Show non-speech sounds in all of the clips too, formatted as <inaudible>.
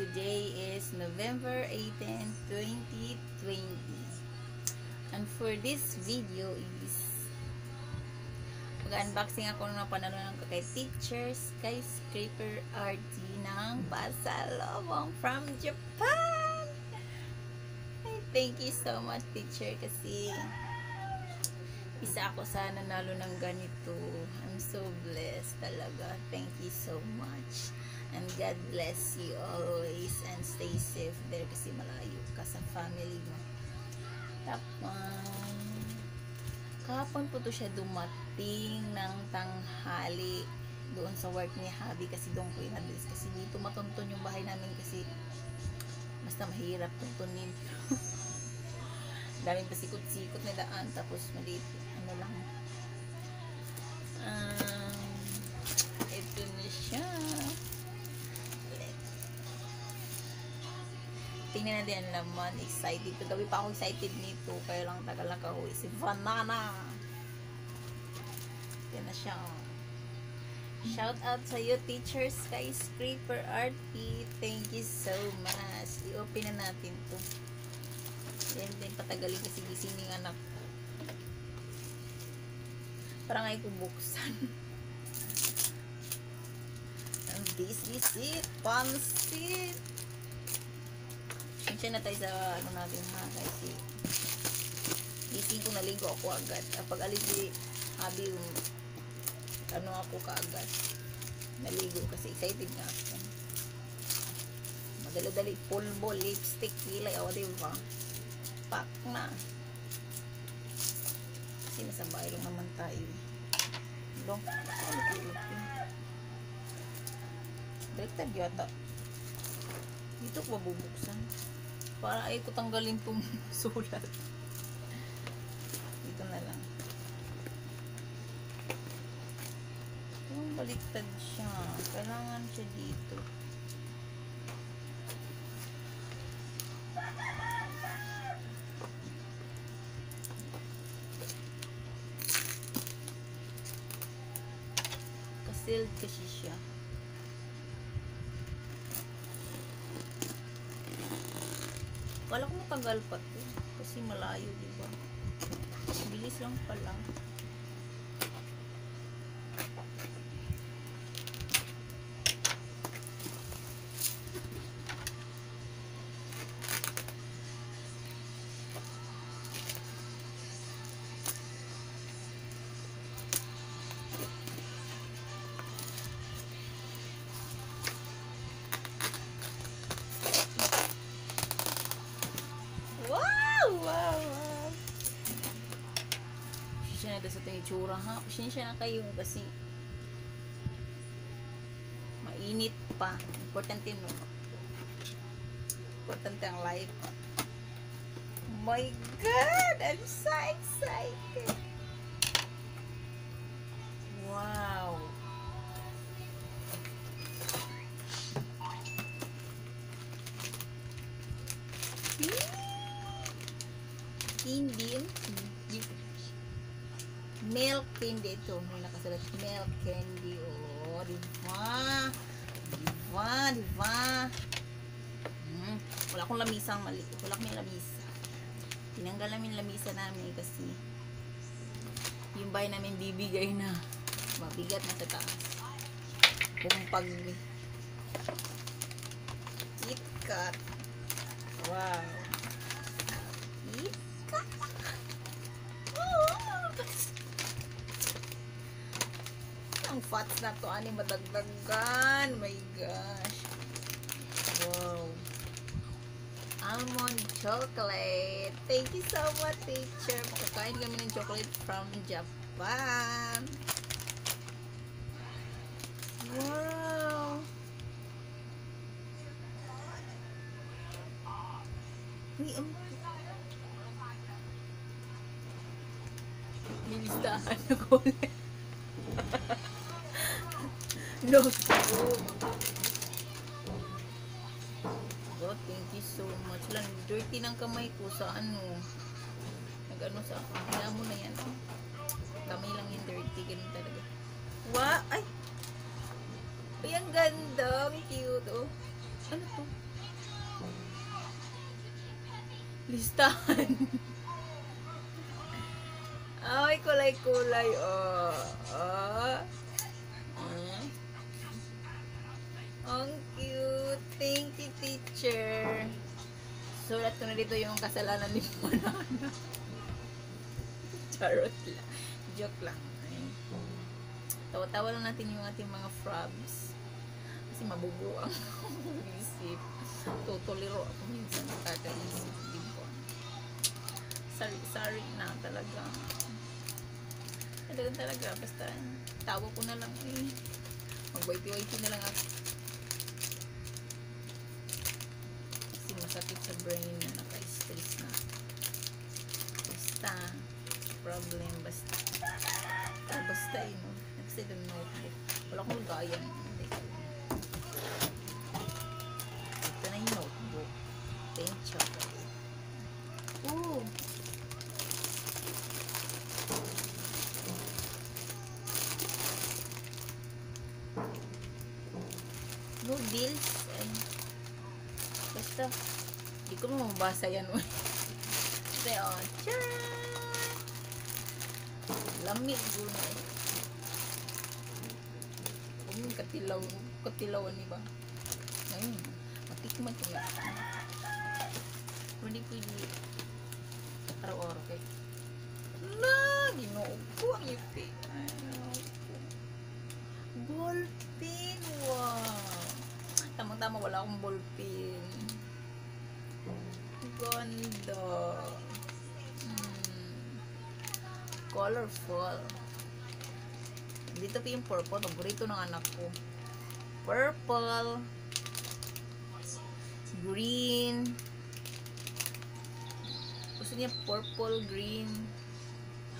today is November 18, 2020. And for this video is mag-unboxing ako ng panalo ng kay Teacher Skyscraper RT ng pasalubong from Japan. Thank you so much, teacher, kasi isa ako sa nanalo ng ganito. I'm so blessed talaga. Thank you so much. And God bless you always and stay safe there kasi malayo ka sa family mo. Tapos, kahapon po to siya dumating ng tanghali doon sa work ni Habi kasi doon ko inabilis kasi dito matunton yung bahay namin kasi basta mahirap tuntunin <laughs> daming pasikot-sikot na daan tapos maliit ano lang. Um, ito na siya. Tingnan natin ang laman. Excited to. Gabi pa ako excited nito. Kaya lang tagal na kahuwi. Si Vanana. Yan na siya oh. shout out sa iyo teacher skyscraper RP thank you so much. I-open na natin to. Yan din patagalin kasi gising ng anak parang ay kubuksan and this is it pansit Siya na tayo sa ano natin ha kasi gising ko naligo ako agad. Pag alis si habi yung ano ako kaagad naligo kasi excited nga ako. Madala-dali pulbo, lipstick, kilay o diba pak na kasi nasa bahay lang naman tayo. Long baliktad yata. Dito ko mabubuksan. Para ay ko tanggalin tong <laughs> sulat. Dito na lang. Baliktad siya. Kailangan siya dito Kasealed kasi siya. Kala ko matagal pa to. Kasi malayo, di ba? Bilis lang pala. Itsura ha. Pasensya na kayo kasi mainit pa. Importante no. Importante ang life. My God! I'm so excited! Milk candy ito. May nakasulat milk candy. Oh, di ba? Di ba? Hmm. Wala akong lamisang mali. Wala akong lamisa. Tinanggal namin lamisa namin kasi yung bahay namin bibigay na mabigat na sa taas. Kung pag KitKat. Wow. Ang fats na to, ani madagdagan. My gosh. Wow. Almond chocolate. Thank you so much, teacher. Makakain kami ng chocolate from Japan. Wow. Uy, ang Listahan ako ulit. <laughs> No. Oh, thank you so much. Lang, dirty ng kamay ko sa ano. Nag-ano sa akin. Kaya mo na yan. Oh. Kamay lang yung dirty. Ganun talaga. Wow! Ay! Ay, ang ganda. Ang cute. Oh. Ano to? Listahan. <laughs> Ay, kulay-kulay. Oh. Sulat ko na dito yung kasalanan ni Manana. <laughs> Charot lang. Joke lang. Tawa-tawa lang natin yung ating mga frogs. Kasi mabubuang <laughs> isip. Tutuliro ako minsan nakakaisip. Di ba? Sorry, sorry na talaga. Talaga talaga. Basta tawa ko na lang eh. Mag-waiti-waiti na lang ako. Masakit sa brain na naka-stress na. Basta problem. Basta basta eh no. Next time notebook. Wala akong gayan. Hindi ko mabasa yan. Kasi, oh, tcharan! Lamig guna eh. Yung katilaw. Katilawan ni ba? Ayun. Matikman ko. Pero Hindi pwede. Araw-araw kay. Na! Ginuog ko ang ipi. Ay, naku. Ballpen. Wow. Tamang-tama wala akong ballpen. Ganda. Hmm. Colorful. Dito pa yung purple. Paborito ng anak ko. Purple. Green. Gusto niya purple, green.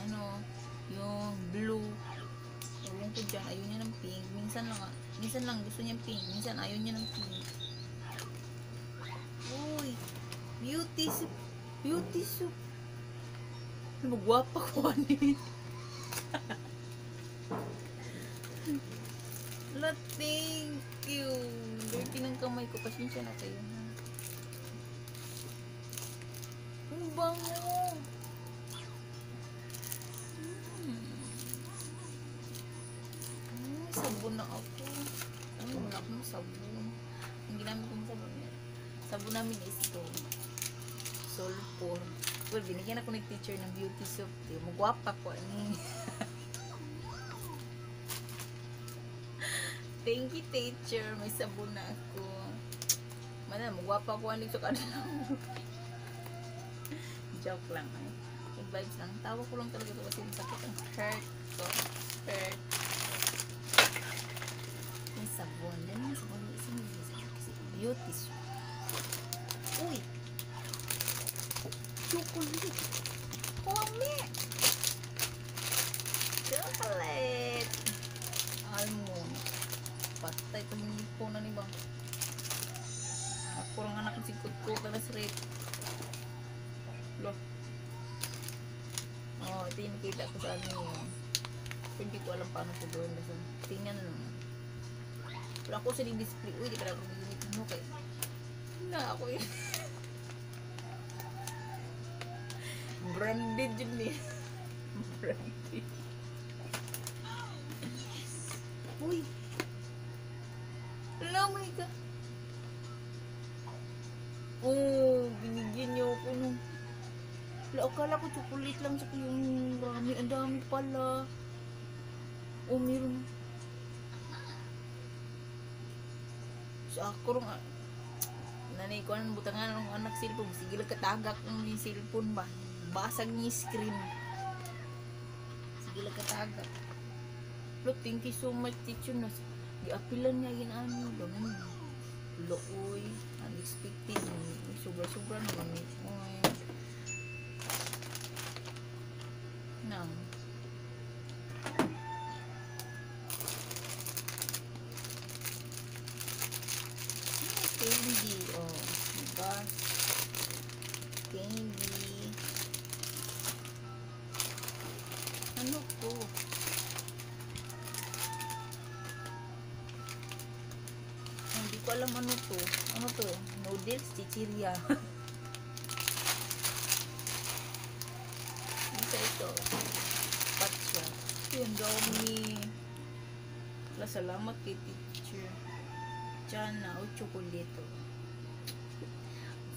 Ano, yung blue. Ewan ko dyan. Ayaw niya ng pink. Minsan lang, ah, minsan lang gusto niya pink. Minsan ayaw niya ng pink. Beauty soup. Beauty soup. Magwapa ko ani. La, <laughs> thank you. Dirty ng kamay ko. Pasensya na kayo. Ang bango. Hmm, sabon na ako. Ano, wala akong sabon. Ang ginamit kong sabon. Sabon namin is ito. Sulfur. Well, binigyan ako ng teacher ng beauty soap. Di, magwapa ko. Ani. <laughs> Thank you, teacher. May sabon na ako. Mana, magwapa ko. Ani sa kanila. <laughs> Joke lang. Ay. Good vibes lang. Tawa ko lang talaga kasi masakit ang hurt ko. Hurt. May sabon. Yan yung sabon. Isa mo kasi beauty soap. Uy! Chocolate! Kami! Chocolate! Almond. Patay itong nipo na ni Bang. Ako lang anak ng sigkot ko na straight. Lo. Oh, ito yung nakita ko sa ano yun. Hindi ko alam paano ko gawin. Tingnan na naman. Wala ko sa display. Uy, di ka na ako ginit. Ano kay? Na ako yun. <laughs> Branded yun eh. <laughs> Branded. Uy. Alam mo ka. Oh, binigyan niyo ako nung Wala, akala ko chocolate lang sa yung rami. Ang dami pala. Oh, meron. Sa ako rin, ah, nanay ko ang butangan ng anak cellphone. Sige lang katagak ng cellphone ba. Basag yung screen. Sige lang katagak. Look, thank you so much, teacher. Nas, giapilan niya yun ano. Ganun. Looy. Unexpected. Sobra-sobra naman. Oy. Nang. Candy. Oh. Diba? Candy. alam ano to. Ano to? Noodles, chichirya. Isa ano ito. Patsa. Yun, gawin ni... Wala salamat kay teacher. Chana o chocolate.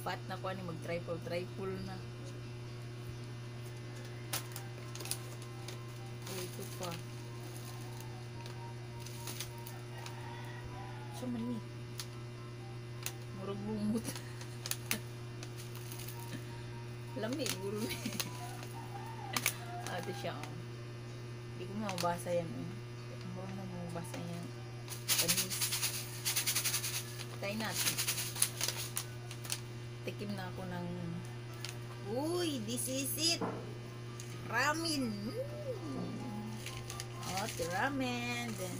Fat na ko ni mag-triple, triple na. Ito pa. So many. Murag lumot. Lami, guro ni. Ate siya. oh. Hindi ko mabasa yan. Eh. Murag na mabasa yan. Panis. Try natin. Tikim na ako ng... Uy, this is it! Ramen! Mm. Oh, ramen. Then,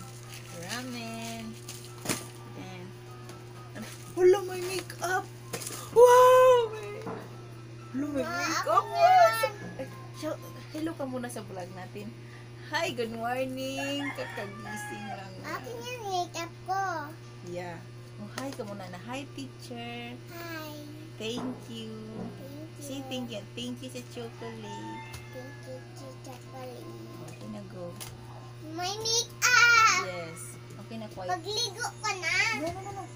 ramen. Ano? Wala, may makeup! Wow! May, wala, may makeup! Hello ka muna sa vlog natin. Hi, good morning! Kakagising lang. Akin yung makeup ko. Yeah. Oh, hi ka muna na. Hi, teacher. Hi. Thank you. Thank you. Say thank you. Thank you sa chocolate. Thank you, Tita Pali. Okay na, go. May makeup! Yes. Okay na, quiet. Pagligo ko na. No, no, no, no.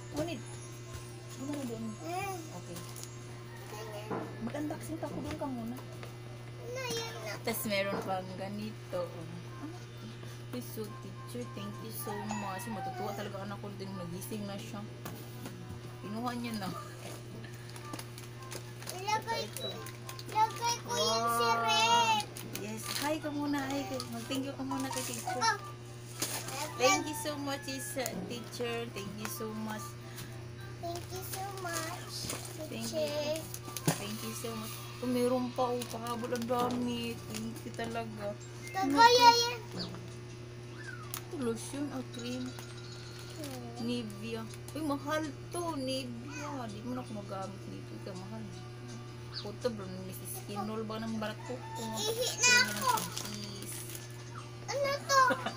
Ano na doon? Okay. Mag-unboxing pa ko doon ka muna. Ano? Tapos meron pang ganito. Ay, so teacher, thank you so much. Matutuwa talaga anak ko din. Nagising na siya. Pinuha niya na. Ilagay ko. Ilagay ko yung Wow. siret. Yes. Hi ka muna. Hi ka. Mag-thank you ka muna kay teacher. Thank you so much, teacher. Thank you so much. Thank you so much. Thank teacher. Thank you so much. Kung meron pa, oh, pahabol ang dami. Thank you talaga. Kagaya yan. Lotion o cream. Hmm. Nivea. Uy, mahal to. Nivea. Di mo na ako magamit dito. Ika, mahal. Puto, bro. Mrs. Kinol ba ng barat ko? Ihi na ako. Ano to? Ma,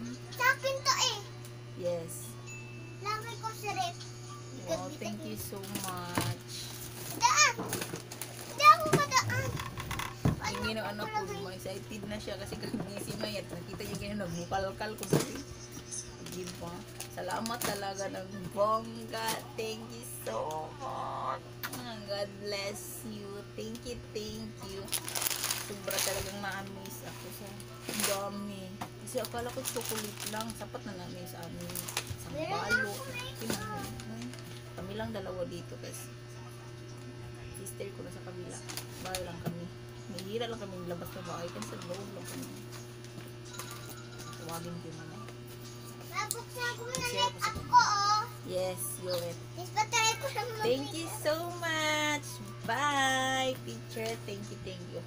<laughs> sa akin to eh. Yes. Lagay ko sa rep. Wow, thank you so much. Daan! Hindi ako madaan. Hindi ng anak ko, excited na siya kasi kagising na yan. Nakita niya ganyan, nagmukal-kal ko sabi. Diba? Salamat talaga ng bongga. Thank you so much. God bless you. Thank you, thank you. Sobra talagang na-amaze ako sa dami. Kasi akala ko chocolate lang. Sapat na sa amin. Isang balo. Kami lang dalawa dito kasi sister ko na sa kabila. Bahay lang kami. Nahihira lang kami labas na bahay. Kasi sa loob lang kami. Tawagin ko na na. Nabuksan ko na net ko sa up ko oh. Yes, go it. Thank you so much. Bye, teacher. Thank you, thank you.